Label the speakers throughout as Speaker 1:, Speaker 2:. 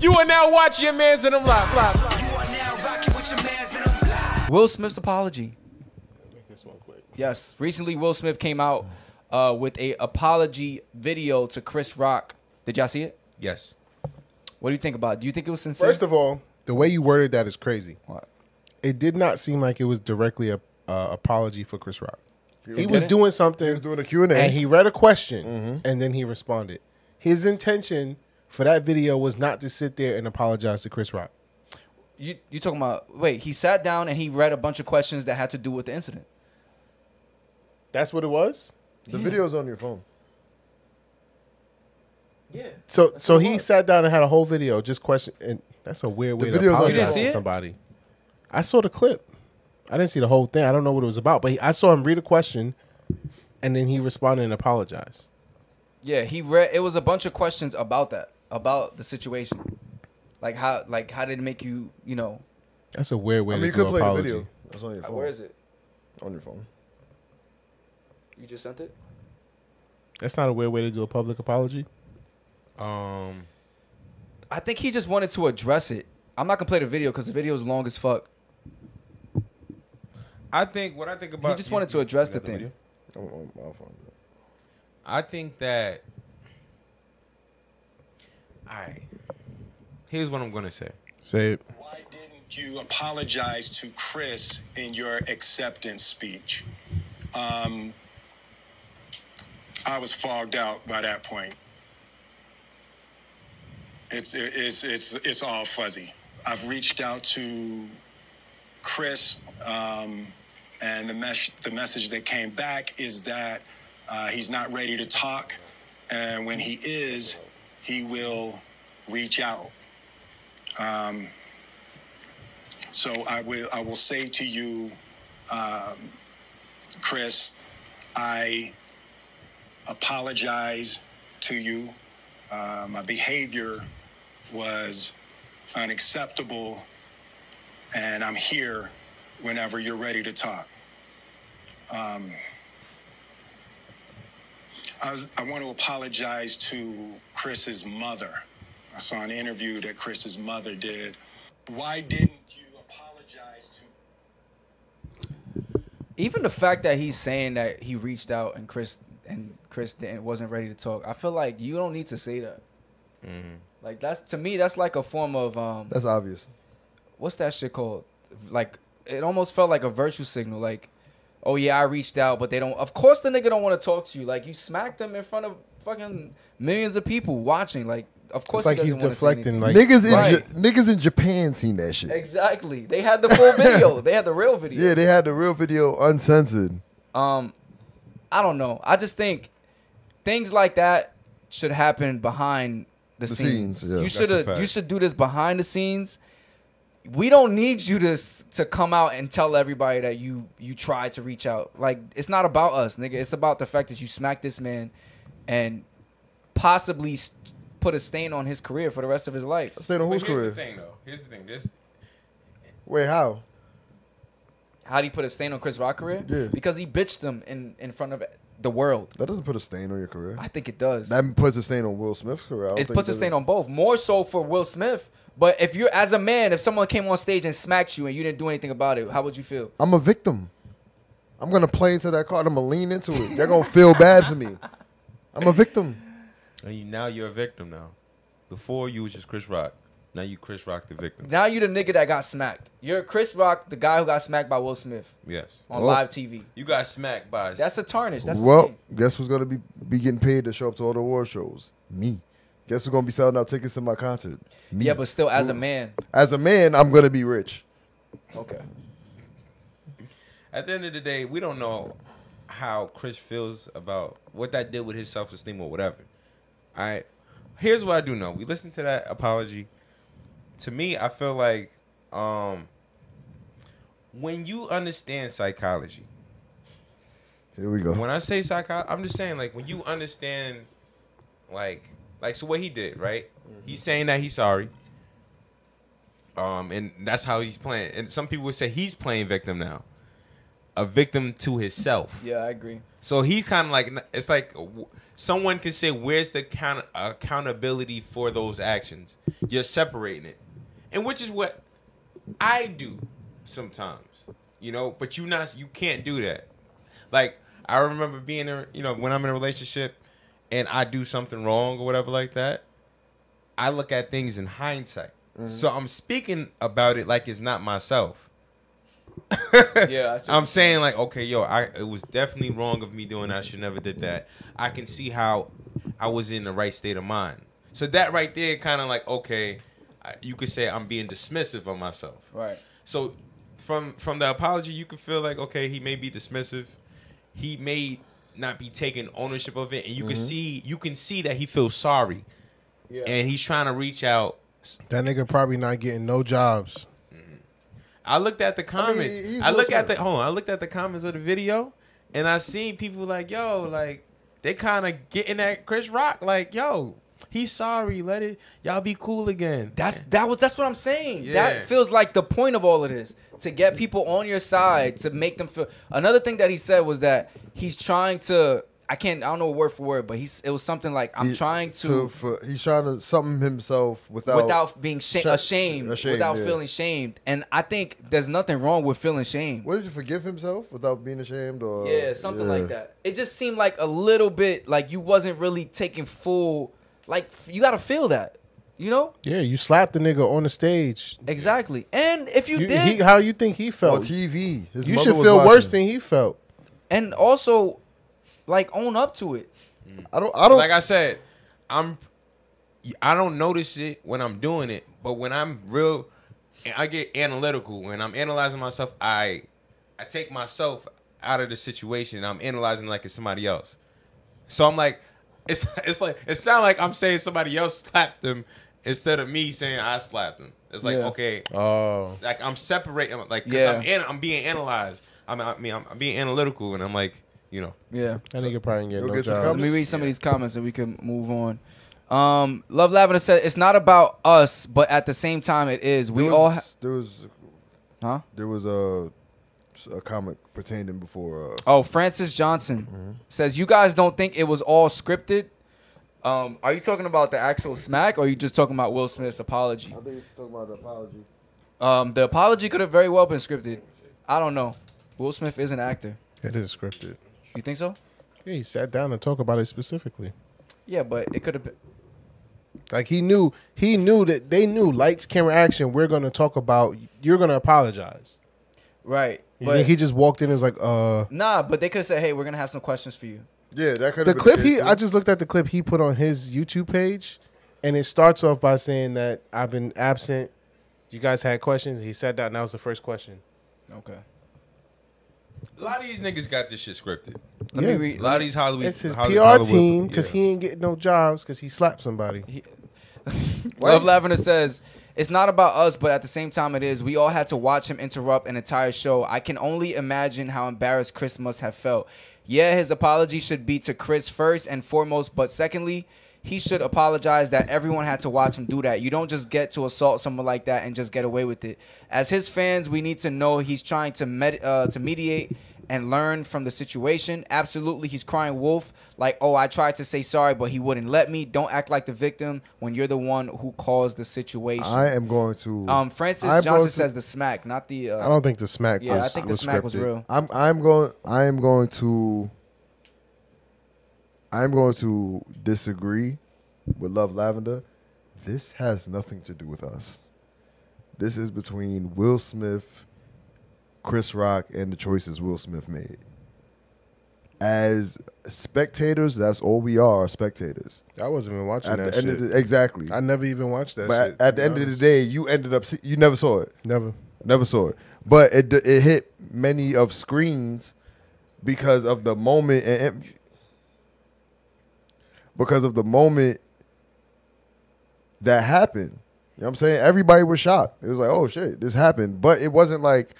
Speaker 1: You are now watching your man's in them live. live.
Speaker 2: You are now rocking with your mans in them live.
Speaker 1: Will Smith's apology.
Speaker 3: Make this one quick.
Speaker 1: Yes, recently Will Smith came out uh, with a apology video to Chris Rock. Did y'all see it?
Speaker 4: Yes.
Speaker 1: What do you think about it? Do you think it was sincere?
Speaker 3: First of all, the way you worded that is crazy.
Speaker 1: What?
Speaker 3: It did not seem like it was directly a uh, apology for Chris Rock. He was doing something.
Speaker 5: He was doing a Q&A.
Speaker 3: and he read a question and then he responded. His intention for that video was not to sit there and apologize to Chris Rock.
Speaker 1: You you talking about? Wait, he sat down and he read a bunch of questions that had to do with the incident.
Speaker 3: That's what it was.
Speaker 5: The video's on your phone.
Speaker 1: Yeah.
Speaker 3: So so he
Speaker 1: was.
Speaker 3: sat down and had a whole video just question and that's a weird way to
Speaker 5: video's on- You
Speaker 3: apologize to somebody. I saw the clip. I didn't see the whole thing. I don't know what it was about, but he, I saw him read a question and then he responded and apologized.
Speaker 1: Yeah, he read. It was a bunch of questions about that, about the situation, like how, like how did it make you, you know?
Speaker 3: That's a weird way
Speaker 5: I mean,
Speaker 3: to
Speaker 5: you
Speaker 3: do
Speaker 5: could play the
Speaker 3: apology.
Speaker 5: video. That's on your phone.
Speaker 1: Where is it?
Speaker 5: On your phone.
Speaker 1: You just sent it.
Speaker 3: That's not a weird way to do a public apology.
Speaker 4: Um.
Speaker 1: I think he just wanted to address it. I'm not gonna play the video because the video is long as fuck.
Speaker 4: I think what I think about.
Speaker 1: He just wanted to address the thing.
Speaker 4: video?
Speaker 5: I'm, I'm, I'll find it.
Speaker 4: I think that. All right. Here's what I'm gonna say.
Speaker 3: Say it.
Speaker 6: Why didn't you apologize to Chris in your acceptance speech? Um, I was fogged out by that point. It's it's it's it's all fuzzy. I've reached out to Chris, um, and the mes- the message that came back is that uh, he's not ready to talk, and when he is, he will reach out. Um, so I will I will say to you, um, Chris, I apologize to you. Uh, my behavior was unacceptable, and I'm here whenever you're ready to talk. Um, I, I want to apologize to Chris's mother. I saw an interview that Chris's mother did. Why didn't you apologize to
Speaker 1: Even the fact that he's saying that he reached out and Chris and Chris didn't, wasn't ready to talk. I feel like you don't need to say that. Like that's to me, that's like a form of um,
Speaker 5: That's obvious.
Speaker 1: what's that shit called? Like it almost felt like a virtue signal. Like, oh yeah, I reached out, but they don't. Of course, the nigga don't want to talk to you. Like you smacked them in front of fucking millions of people watching. Like, of course,
Speaker 3: It's like
Speaker 1: he
Speaker 3: he's
Speaker 1: doesn't wanna say
Speaker 3: deflecting. Like
Speaker 5: niggas in
Speaker 1: Right.
Speaker 5: Ja- niggas in Japan seen that shit.
Speaker 1: exactly. They had the full video. they had the real video.
Speaker 5: Yeah, they had the real video uncensored.
Speaker 1: Um, I don't know. I just think things like that should happen behind the,
Speaker 5: The
Speaker 1: scenes.
Speaker 5: scenes, yeah.
Speaker 1: you should
Speaker 4: a
Speaker 1: have.
Speaker 4: fact.
Speaker 1: You should do this behind the scenes. We don't need you to to come out and tell everybody that you you tried to reach out. Like it's not about us, nigga. It's about the fact that you smacked this man and possibly st- put a stain on his career for the rest of his life.
Speaker 5: Stayed on
Speaker 4: But
Speaker 5: whose
Speaker 4: here's the thing, though. Here's the thing. This
Speaker 5: Wait, how?
Speaker 1: How would he put a stain on Chris Rock career?
Speaker 5: Yeah.
Speaker 1: Because he bitched them in in front of the world.
Speaker 5: That doesn't put a stain on your career.
Speaker 1: I think it does.
Speaker 5: That puts a stain on Will Smith's career. I don't
Speaker 1: it
Speaker 5: think
Speaker 1: puts a stain on both. More so for Will Smith. But if you're as a man, if someone came on stage and smacked you and you didn't do anything about it, how would you feel?
Speaker 5: I'm a victim. I'm gonna play into that card. I'm gonna lean into it. They're gonna feel bad for me. I'm a victim.
Speaker 4: and you, now you're a victim now. Before you was just Chris Rock. Now you Chris Rock the victim.
Speaker 1: Now you the nigga that got smacked. You're Chris Rock, the guy who got smacked by Will Smith
Speaker 4: Yes.
Speaker 1: on
Speaker 5: Oh.
Speaker 1: live TV.
Speaker 4: You got smacked by.
Speaker 1: That's a tarnish. That's
Speaker 5: well,
Speaker 1: thing.
Speaker 5: guess who's gonna be be getting paid to show up to all the award shows? Me. Guess who's gonna be selling out tickets to my concert? Me.
Speaker 1: Yeah, but still, as a man,
Speaker 5: as a man, I'm gonna be rich.
Speaker 1: okay.
Speaker 4: At the end of the day, we don't know how Chris feels about what that did with his self esteem or whatever. All right. Here's what I do know. We listened to that apology. To me, I feel like um when you understand psychology,
Speaker 5: Here we go.
Speaker 4: when I say psychology, I'm just saying like when you understand like like so what he did, right? He's saying that he's sorry. Um and that's how he's playing. And some people would say he's playing victim now. A victim to himself.
Speaker 1: Yeah, I agree.
Speaker 4: So he's kind of like it's like someone can say, "Where's the count- accountability for those actions?" You're separating it, and which is what I do sometimes, you know. But you not you can't do that. Like I remember being in, you know, when I'm in a relationship and I do something wrong or whatever like that. I look at things in hindsight. So I'm speaking about it like it's not myself.
Speaker 1: Yeah, I
Speaker 4: I'm saying like, okay, yo, I it was definitely wrong of me doing that. I should never did that. I can see how I was in the right state of mind. So that right there, kind of like, okay, I- you could say I'm being dismissive of myself.
Speaker 1: Right.
Speaker 4: So from from the apology, you could feel like, okay, he may be dismissive. He may not be taking ownership of it, and you can mm-hmm. see you can see that he feels sorry,
Speaker 1: Yeah.
Speaker 4: and he's trying to reach out.
Speaker 3: That nigga probably not getting no jobs. Mm-hmm.
Speaker 4: I looked at the comments. I,
Speaker 5: he's
Speaker 4: looked
Speaker 5: Will
Speaker 4: at the hold on. I looked at the comments of the video, and I seen people like, yo, like they kind of getting at Chris Rock, like, yo, he's sorry. Let it, y'all be cool again.
Speaker 1: That's that was that's what I'm saying.
Speaker 4: Yeah.
Speaker 1: That feels like the point of all of this to get people on your side to make them feel. Another thing that he said was that he's trying to. I can't. I don't know word for word, but he's. It was something like I'm
Speaker 5: He-
Speaker 1: trying to,
Speaker 5: for, he's trying to something himself without
Speaker 1: without being
Speaker 5: Sh-
Speaker 1: ashamed,
Speaker 5: ashamed,
Speaker 1: without
Speaker 5: yeah.
Speaker 1: feeling shamed. And I think there's nothing wrong with feeling shame.
Speaker 5: What did he forgive himself without being ashamed or
Speaker 1: Yeah, something
Speaker 5: yeah.
Speaker 1: like that. It just seemed like a little bit like you wasn't really taking full. Like you got to feel that, you know.
Speaker 3: Yeah, you slapped the nigga on the stage.
Speaker 1: Exactly. And if you,
Speaker 3: You,
Speaker 1: did,
Speaker 3: he, how you think he felt? On?
Speaker 5: TV. His
Speaker 3: you should
Speaker 5: was
Speaker 3: feel worse than he felt.
Speaker 1: and also, like own up to it.
Speaker 5: I don't. I don't.
Speaker 4: like I said, I'm I don't notice it when I'm doing it, but when I'm real I get analytical when I'm analyzing myself, I I take myself out of the situation and I'm analyzing like it's somebody else. So I'm like it's it's like it sounds like I'm saying somebody else slapped them instead of me saying I slapped them. It's like
Speaker 1: Yeah.
Speaker 4: okay,
Speaker 3: Oh,
Speaker 4: like I'm separating like cuz
Speaker 1: Yeah.
Speaker 4: I'm an, I'm being analyzed. I'm I mean I'm, I'm being analytical and I'm like, you know,
Speaker 1: Yeah.
Speaker 3: that nigga probably ain't get
Speaker 5: You'll
Speaker 3: no
Speaker 5: get to
Speaker 3: job.
Speaker 1: Let me read some of these comments and we can move on. Um, Love Lavender said it's not about us, but at the same time it is. We
Speaker 5: there was,
Speaker 1: all, ha-
Speaker 5: there was
Speaker 1: huh?
Speaker 5: there was a a comic pertaining before. Uh,
Speaker 1: Oh, Francis Johnson says you guys don't think it was all scripted. Um, are you talking about the actual smack, or are you just talking about Will Smith's apology?
Speaker 5: I think he's talking about the apology.
Speaker 1: Um, the apology could have very well been scripted. I don't know. Will Smith is an actor.
Speaker 3: It is scripted.
Speaker 1: You think so?
Speaker 3: Yeah, he sat down and talk about it specifically.
Speaker 1: Yeah, but it could have been.
Speaker 3: Like he knew, he knew that they knew lights, camera, action. We're gonna talk about. You're gonna apologize.
Speaker 1: Right.
Speaker 3: You
Speaker 1: But
Speaker 3: think he just walked in and was like, uh.
Speaker 1: nah, but they could have said, "Hey, we're gonna have some questions for you."
Speaker 5: Yeah, that could
Speaker 3: The
Speaker 5: been
Speaker 3: clip
Speaker 5: the
Speaker 3: he,
Speaker 5: case,
Speaker 3: I just looked at the clip he put on his YouTube page, and it starts off by saying that I've been absent. You guys had questions. He sat down. That was the first question.
Speaker 1: Okay.
Speaker 4: a lot of these niggas got this shit scripted.
Speaker 1: Let
Speaker 3: Yeah.
Speaker 1: me read.
Speaker 4: A lot of these Hollywood
Speaker 3: It's his
Speaker 4: Holly-
Speaker 3: PR
Speaker 4: Hollywood-
Speaker 3: team because
Speaker 4: yeah.
Speaker 3: he ain't getting no jobs because he slapped somebody.
Speaker 1: Love Lavender says, It's not about us, but at the same time, it is. We all had to watch him interrupt an entire show. I can only imagine how embarrassed Chris must have felt. Yeah, his apology should be to Chris first and foremost, but secondly, he should apologize that everyone had to watch him do that. You don't just get to assault someone like that and just get away with it. As his fans, we need to know he's trying to med- uh, to mediate and learn from the situation. Absolutely, he's crying wolf. Like, oh, I tried to say sorry, but he wouldn't let me. Don't act like the victim when you're the one who caused the situation.
Speaker 5: I am going to.
Speaker 1: um, Francis
Speaker 5: I'm
Speaker 1: Johnson
Speaker 5: to-
Speaker 1: says the smack, not the. Uh,
Speaker 3: I don't think the smack.
Speaker 1: yeah, I
Speaker 3: was,
Speaker 1: think the smack was real.
Speaker 5: I'm I'm going I am going to I'm going to disagree with Love Lavender. This has nothing to do with us. This is between Will Smith, Chris Rock, and the choices Will Smith made. As spectators, that's all we are, spectators.
Speaker 3: I wasn't even watching
Speaker 5: At
Speaker 3: that shit.
Speaker 5: the, exactly.
Speaker 3: I never even watched that
Speaker 5: but
Speaker 3: shit.
Speaker 5: at, at the
Speaker 3: be
Speaker 5: end of the day, you ended up see, you never saw it.
Speaker 3: never.
Speaker 5: Never saw it, but it it hit many of screens because of the moment and and- because of the moment that happened. You know what I'm saying? Everybody was shocked. It was like, oh shit, this happened. But it wasn't like,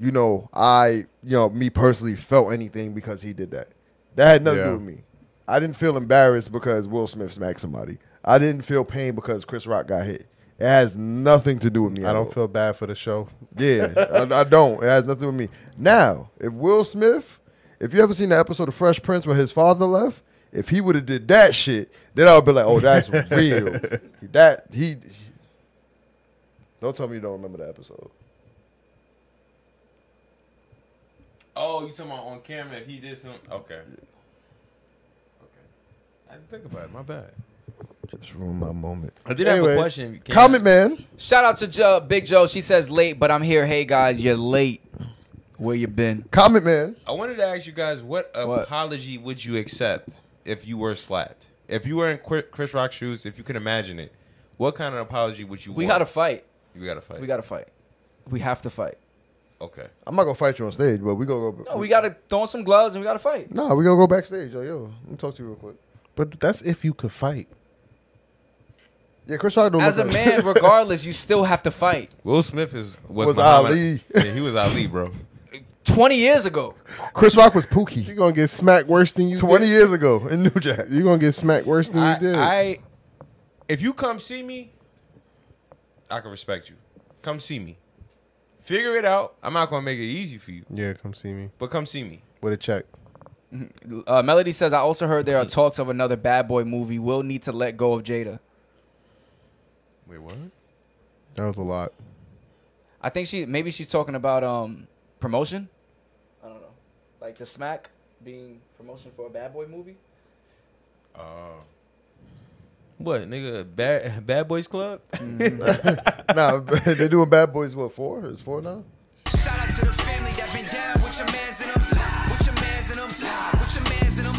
Speaker 5: you know, I, you know, me personally felt anything because he did that. That had nothing to do with me. I didn't feel embarrassed because Will Smith smacked somebody. I didn't feel pain because Chris Rock got hit. It has nothing to do with me.
Speaker 3: I don't feel bad for the show.
Speaker 5: Yeah, I, I don't. It has nothing to do with me. Now, if Will Smith If you ever seen the episode of Fresh Prince when his father left, if he would have did that shit, then I would be like, oh, that's real. That he. Don't tell me you don't remember the episode.
Speaker 4: Oh, you talking about on camera if he did some? Okay. Okay. I didn't think about it. My bad.
Speaker 5: Just ruined my moment.
Speaker 4: I did have a question. Can
Speaker 5: Comment, man.
Speaker 1: Shout out to Joe, Big Joe. She says late, but I'm here. Hey guys, you're late. Where you been?
Speaker 5: Comment, man.
Speaker 4: I wanted to ask you guys what,
Speaker 1: What?
Speaker 4: apology would you accept if you were slapped? If you were in Chris Rock's shoes, if you can imagine it, what kind of apology would you
Speaker 1: We
Speaker 4: want?
Speaker 1: gotta fight.
Speaker 4: We gotta fight.
Speaker 1: We gotta fight. We have to fight.
Speaker 4: Okay.
Speaker 5: I'm not gonna fight you on stage, but we gonna go.
Speaker 1: No, we gotta throw on some gloves and we gotta fight.
Speaker 5: Nah, we gonna go backstage. Yo, yo, let me talk to you real quick.
Speaker 3: But that's if you could fight.
Speaker 5: Yeah, Chris Rock don't
Speaker 1: As a
Speaker 5: look
Speaker 1: man,
Speaker 5: like-
Speaker 1: regardless, you still have to fight.
Speaker 4: Will Smith is was,
Speaker 5: Was
Speaker 4: Muhammad-
Speaker 5: Ali.
Speaker 4: Yeah, he was Ali, bro.
Speaker 1: Twenty years ago.
Speaker 5: Chris Rock was Pookie.
Speaker 3: You're gonna get smacked worse than you.
Speaker 5: 20
Speaker 3: did.
Speaker 5: years ago in New Jack.
Speaker 3: You're gonna get smacked worse than
Speaker 4: I,
Speaker 3: you did.
Speaker 4: I, if you come see me, I can respect you. Come see me. Figure it out. I'm not gonna make it easy for you,
Speaker 3: yeah, come see me
Speaker 4: but come see me.
Speaker 3: with a check.
Speaker 1: Uh, Melody says, I also heard there are talks of another bad boy movie. We'll need to let go of Jada.
Speaker 4: Wait, what?
Speaker 3: That was a lot.
Speaker 1: I think she maybe she's talking about um promotion. I don't know. Like the smack being promotion for a bad boy movie.
Speaker 4: Uh, what, nigga? Bad Bad Boys Club? Mm-hmm.
Speaker 5: nah, they're doing Bad Boys, what, four? It's four now?
Speaker 2: Shout out to the family that been down with your mans in them. With your mans in them. With your mans in them.